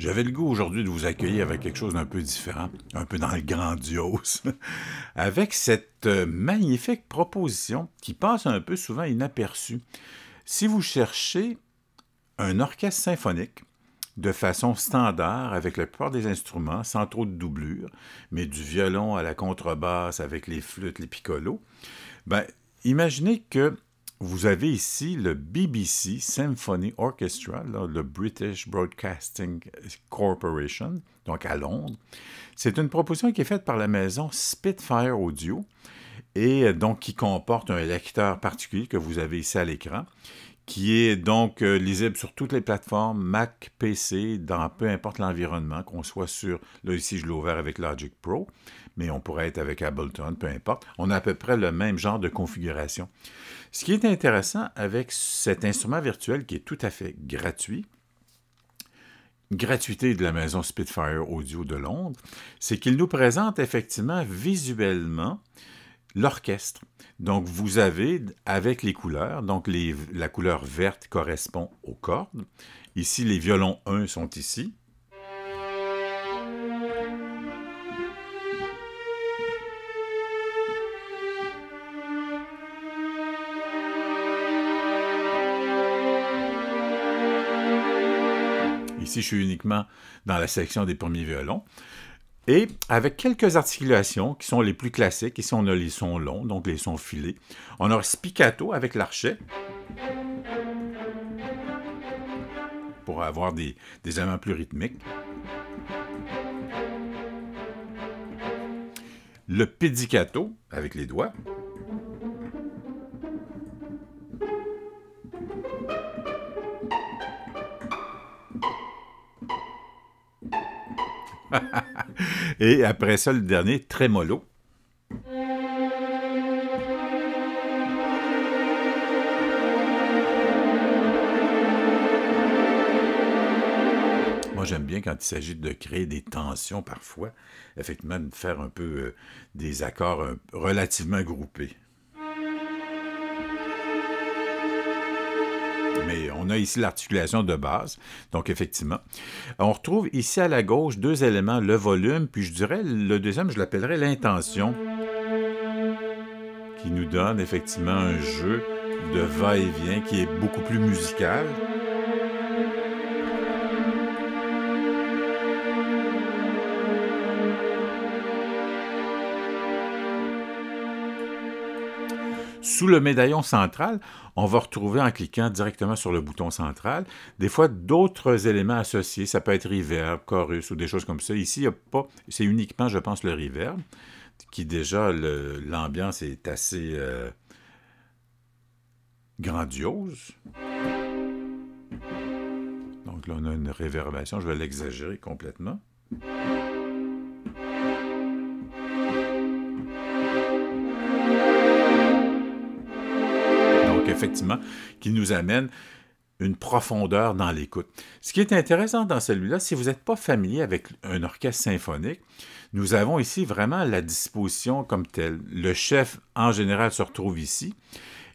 J'avais le goût aujourd'hui de vous accueillir avec quelque chose d'un peu différent, un peu dans le grandiose, avec cette euh, magnifique proposition qui passe un peu souvent inaperçue. Si vous cherchez un orchestre symphonique de façon standard avec la plupart des instruments, sans trop de doublure, mais du violon à la contrebasse avec les flûtes, les piccolos, ben, imaginez que vous avez ici le BBC Symphony Orchestra, le British Broadcasting Corporation, donc à Londres. C'est une proposition qui est faite par la maison Spitfire Audio et euh, donc qui comporte un lecteur particulier que vous avez ici à l'écran, qui est donc euh, lisible sur toutes les plateformes, Mac, PC, dans peu importe l'environnement, qu'on soit sur, là ici je l'ai ouvert avec Logic Pro, mais on pourrait être avec Ableton, peu importe. On a à peu près le même genre de configuration. Ce qui est intéressant avec cet instrument virtuel qui est tout à fait gratuit, gratuité de la maison Spitfire Audio de Londres, c'est qu'il nous présente effectivement visuellement l'orchestre. Donc, vous avez avec les couleurs, donc la couleur verte correspond aux cordes. Ici, les violons 1 sont ici. Ici, je suis uniquement dans la section des premiers violons. Et avec quelques articulations qui sont les plus classiques, ici on a les sons longs, donc les sons filés. On a spiccato avec l'archet pour avoir des, des éléments plus rythmiques. Le pizzicato avec les doigts. Et après ça, le dernier, très mollo. Moi, j'aime bien quand il s'agit de créer des tensions parfois, effectivement, de faire un peu euh, des accords euh, relativement groupés. On a ici l'articulation de base. Donc, effectivement. On retrouve ici à la gauche deux éléments, le volume, puis je dirais le deuxième, je l'appellerais l'intention, qui nous donne effectivement un jeu de va-et-vient qui est beaucoup plus musical. Sous le médaillon central, on va retrouver en cliquant directement sur le bouton central, des fois d'autres éléments associés. Ça peut être reverb, chorus ou des choses comme ça. Ici, c'est uniquement, je pense, le reverb, qui déjà, l'ambiance est assez euh, grandiose. Donc là, on a une réverbération. Je vais l'exagérer complètement. Effectivement, qui nous amène une profondeur dans l'écoute. Ce qui est intéressant dans celui-là, si vous n'êtes pas familier avec un orchestre symphonique, nous avons ici vraiment la disposition comme telle. Le chef, en général, se retrouve ici.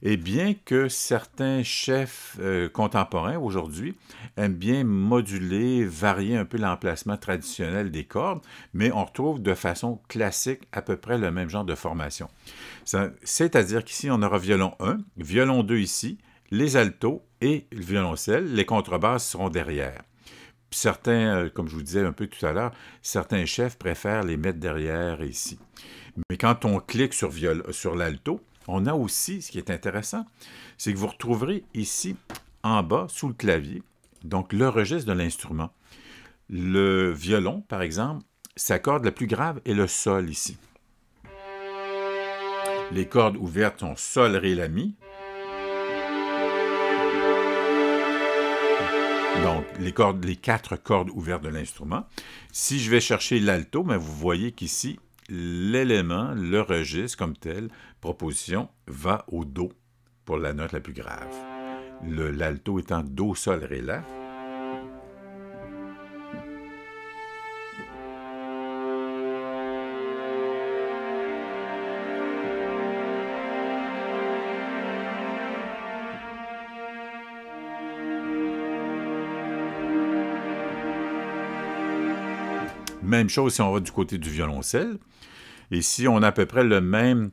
Et bien que certains chefs euh, contemporains aujourd'hui aiment bien moduler, varier un peu l'emplacement traditionnel des cordes, mais on retrouve de façon classique à peu près le même genre de formation. C'est-à-dire qu'ici, on aura violon 1, violon 2 ici, les altos et le violoncelle. Les contrebasses seront derrière. Certains, euh, comme je vous disais un peu tout à l'heure, certains chefs préfèrent les mettre derrière ici. Mais quand on clique sur, sur l'alto, on a aussi, ce qui est intéressant, c'est que vous retrouverez ici, en bas, sous le clavier, donc le registre de l'instrument. Le violon, par exemple, sa corde la plus grave est le sol ici. Les cordes ouvertes sont sol, ré, la, mi. Donc, les, cordes, les quatre cordes ouvertes de l'instrument. Si je vais chercher l'alto, ben, vous voyez qu'ici, l'élément, le registre comme tel, proposition, va au Do pour la note la plus grave. L'alto étant Do, Sol, Ré, La. Même chose si on va du côté du violoncelle. Ici, on a à peu près le même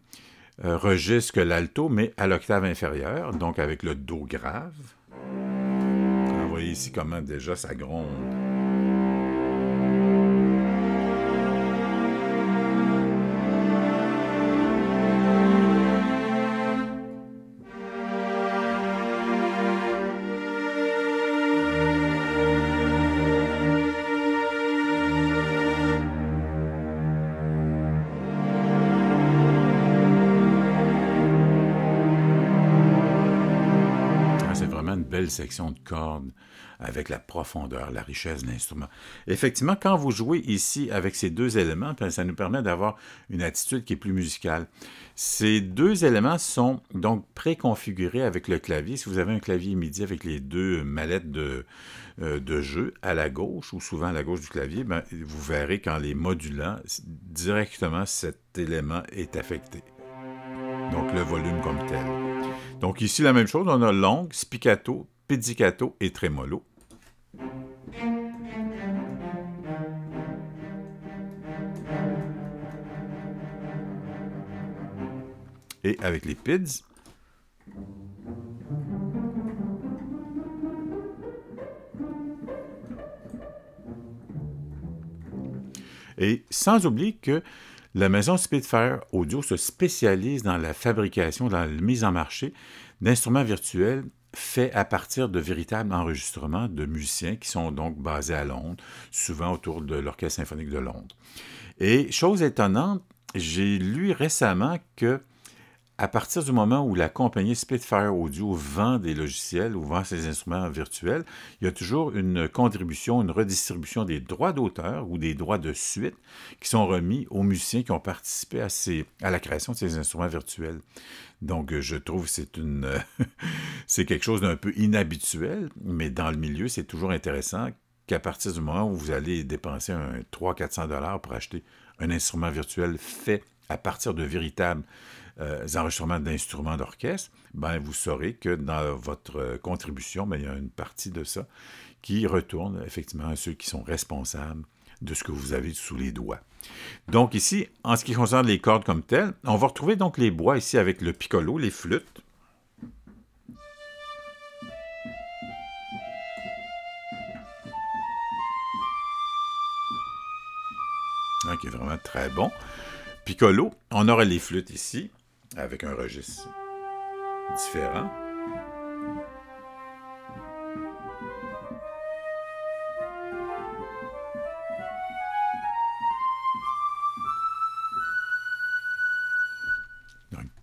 euh, registre que l'alto, mais à l'octave inférieure, donc avec le Do grave. Vous voyez ici comment déjà ça gronde. Belle section de cordes avec la profondeur, la richesse de l'instrument. Effectivement, quand vous jouez ici avec ces deux éléments, ben, ça nous permet d'avoir une attitude qui est plus musicale. Ces deux éléments sont donc préconfigurés avec le clavier. Si vous avez un clavier MIDI avec les deux mallettes de, euh, de jeu à la gauche ou souvent à la gauche du clavier, ben, vous verrez quand les modulant, directement cet élément est affecté. Donc le volume comme tel. Donc ici, la même chose, on a longue, spiccato, pizzicato et tremolo. Et avec les pids, Et sans oublier que la maison Spitfire Audio se spécialise dans la fabrication, dans la mise en marché d'instruments virtuels faits à partir de véritables enregistrements de musiciens qui sont donc basés à Londres, souvent autour de l'Orchestre symphonique de Londres. Et chose étonnante, j'ai lu récemment que à partir du moment où la compagnie Spitfire Audio vend des logiciels ou vend ses instruments virtuels, il y a toujours une contribution, une redistribution des droits d'auteur ou des droits de suite qui sont remis aux musiciens qui ont participé à, à la création de ces instruments virtuels. Donc, je trouve que c'est une, c'est quelque chose d'un peu inhabituel, mais dans le milieu, c'est toujours intéressant qu'à partir du moment où vous allez dépenser un 300-400 dollars pour acheter un instrument virtuel fait à partir de véritables euh, enregistrements d'instruments d'orchestre, ben, vous saurez que dans votre euh, contribution, ben, il y a une partie de ça qui retourne effectivement à ceux qui sont responsables de ce que vous avez sous les doigts. Donc ici, en ce qui concerne les cordes comme telles, on va retrouver donc les bois ici avec le piccolo, les flûtes. Hein, qui est vraiment très bon. Piccolo, on aura les flûtes ici avec un registre différent.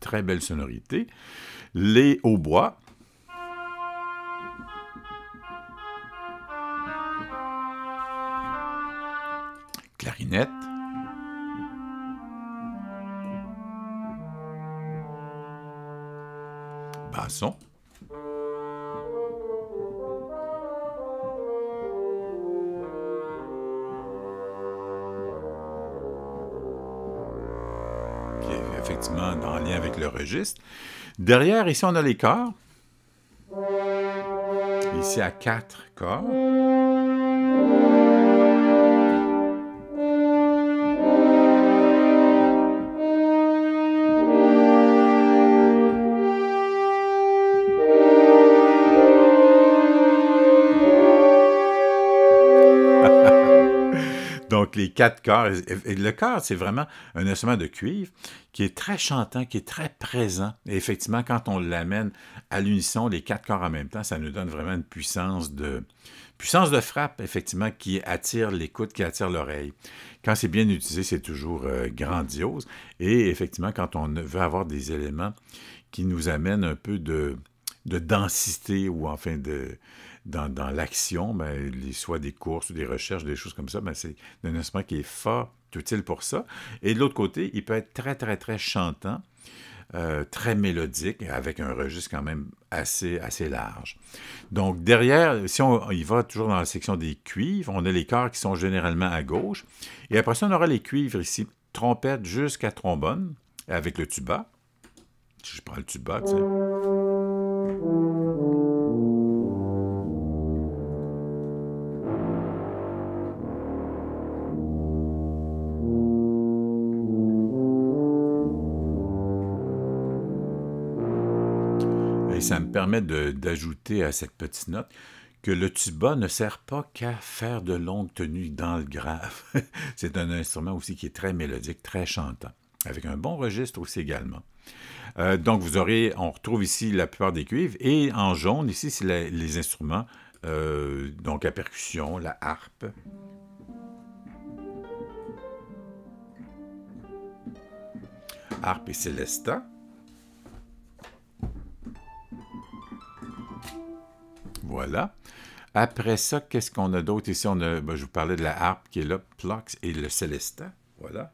Très belle sonorité. Les hautbois. Clarinette. basson. Avec le registre. Derrière, ici, on a les corps. Ici, à quatre corps. Quatre corps. Le corps, c'est vraiment un instrument de cuivre qui est très chantant, qui est très présent. Et effectivement, quand on l'amène à l'unisson, les quatre corps en même temps, ça nous donne vraiment une puissance de, puissance de frappe, effectivement, qui attire l'écoute, qui attire l'oreille. Quand c'est bien utilisé, c'est toujours euh, grandiose. Et effectivement, quand on veut avoir des éléments qui nous amènent un peu de, de densité ou enfin de, dans, l'action, ben, soit des courses ou des recherches, des choses comme ça, ben, c'est un instrument qui est fort utile pour ça. Et de l'autre côté, il peut être très, très, très chantant, euh, très mélodique, avec un registre quand même assez, assez large. Donc, derrière, si on, y va toujours dans la section des cuivres, on a les corps qui sont généralement à gauche. Et après ça, on aura les cuivres ici, trompette jusqu'à trombone, avec le tuba. Je prends le tuba, tu sais. Me permet d'ajouter à cette petite note que le tuba ne sert pas qu'à faire de longues tenues dans le grave. C'est un instrument aussi qui est très mélodique, très chantant, avec un bon registre aussi également. Euh, donc, vous aurez, on retrouve ici la plupart des cuivres, et en jaune, ici, c'est les instruments, euh, donc à percussion, la harpe. Harpe et célesta. Voilà. Après ça, qu'est-ce qu'on a d'autre? Ici? Ben, je vous parlais de la harpe qui est là, Plox et le Célestin. Voilà.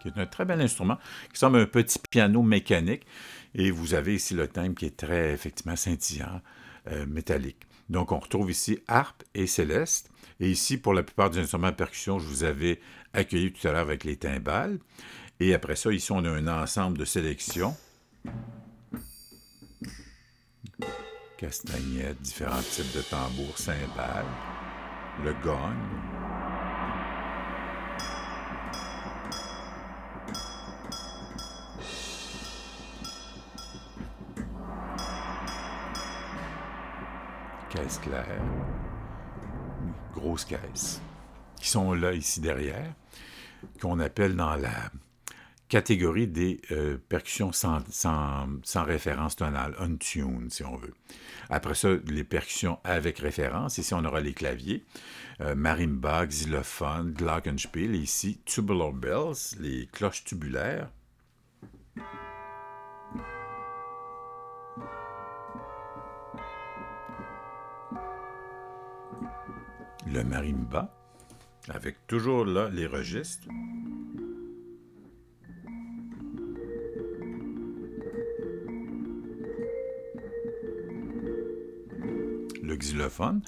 qui est un très bel instrument, qui semble un petit piano mécanique. Et vous avez ici le thème qui est très, effectivement, scintillant, euh, métallique. Donc, on retrouve ici harpe et céleste. Et ici, pour la plupart des instruments de percussion, je vous avais accueilli tout à l'heure avec les timbales. Et après ça, ici, on a un ensemble de sélections. Castagnettes, différents types de tambours, cymbales, le gong. Caisse claire grosses qui sont là, ici derrière, qu'on appelle dans la catégorie des euh, percussions sans, sans, référence tonale, untuned, si on veut. Après ça, les percussions avec référence. Ici, on aura les claviers, euh, marimba, xylophone, glockenspiel. Et ici, tubular bells, les cloches tubulaires. Le marimba, avec toujours là les registres. Le xylophone,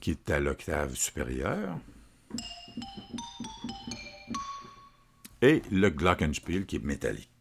qui est à l'octave supérieure. Et le glockenspiel, qui est métallique.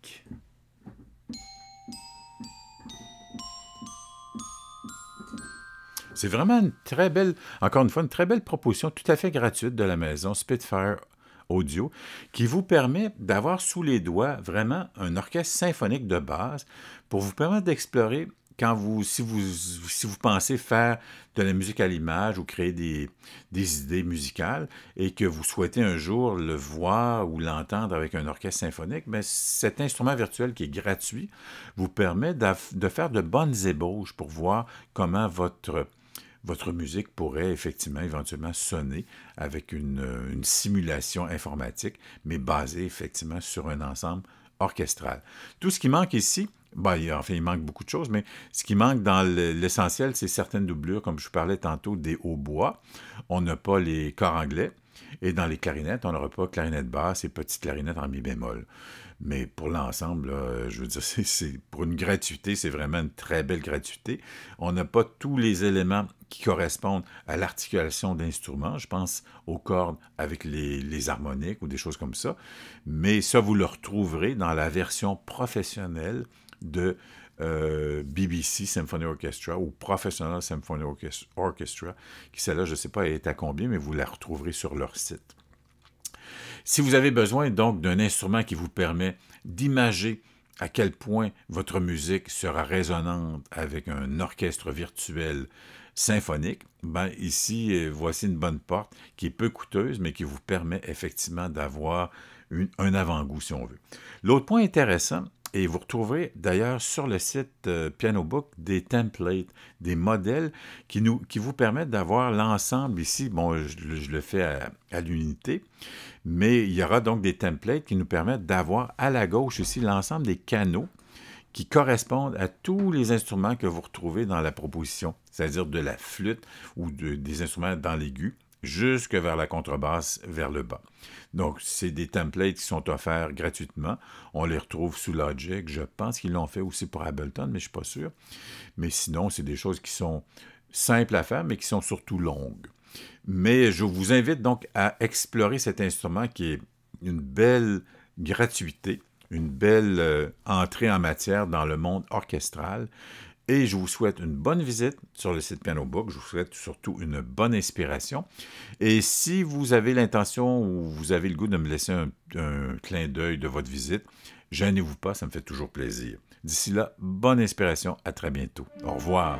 C'est vraiment une très belle, encore une fois, une très belle proposition tout à fait gratuite de la maison Spitfire Audio qui vous permet d'avoir sous les doigts vraiment un orchestre symphonique de base pour vous permettre d'explorer quand vous si, vous, si vous pensez faire de la musique à l'image ou créer des, des, idées musicales et que vous souhaitez un jour le voir ou l'entendre avec un orchestre symphonique, mais ben, cet instrument virtuel qui est gratuit vous permet de faire de bonnes ébauches pour voir comment votre votre musique pourrait effectivement éventuellement sonner avec une, simulation informatique, mais basée effectivement sur un ensemble orchestral. Tout ce qui manque ici, ben, enfin, il manque beaucoup de choses, mais ce qui manque dans l'essentiel, c'est certaines doublures, comme je vous parlais tantôt, des hautbois. On n'a pas les corps anglais. Et dans les clarinettes, on n'aura pas clarinette basse et petite clarinette en mi bémol. Mais pour l'ensemble, je veux dire, c'est pour une gratuité, c'est vraiment une très belle gratuité. On n'a pas tous les éléments qui correspondent à l'articulation d'instruments. Je pense aux cordes avec les, harmoniques ou des choses comme ça. Mais ça, vous le retrouverez dans la version professionnelle de euh, BBC Symphony Orchestra ou Professional Symphony Orchestra, qui celle-là, je ne sais pas, est à combien, mais vous la retrouverez sur leur site. Si vous avez besoin donc d'un instrument qui vous permet d'imager à quel point votre musique sera résonante avec un orchestre virtuel symphonique, ben ici, euh, voici une bonne porte qui est peu coûteuse, mais qui vous permet effectivement d'avoir un avant-goût, si on veut. L'autre point intéressant, et vous retrouverez d'ailleurs sur le site euh, PianoBook des templates, des modèles qui vous permettent d'avoir l'ensemble ici. Bon, je, le fais à, l'unité, mais il y aura donc des templates qui nous permettent d'avoir à la gauche ici l'ensemble des canaux qui correspondent à tous les instruments que vous retrouvez dans la proposition, c'est-à-dire de la flûte ou des instruments dans l'aigu jusque vers la contrebasse, vers le bas. Donc, c'est des templates qui sont offerts gratuitement. On les retrouve sous Logic. Je pense qu'ils l'ont fait aussi pour Ableton, mais je ne suis pas sûr. Mais sinon, c'est des choses qui sont simples à faire, mais qui sont surtout longues. Mais je vous invite donc à explorer cet instrument qui est une belle gratuité, une belle euh, entrée en matière dans le monde orchestral Et je vous souhaite une bonne visite sur le site Piano Book. Je vous souhaite surtout une bonne inspiration. Et si vous avez l'intention ou vous avez le goût de me laisser un, un clin d'œil de votre visite, gênez-vous pas, ça me fait toujours plaisir. D'ici là, bonne inspiration. À très bientôt. Au revoir.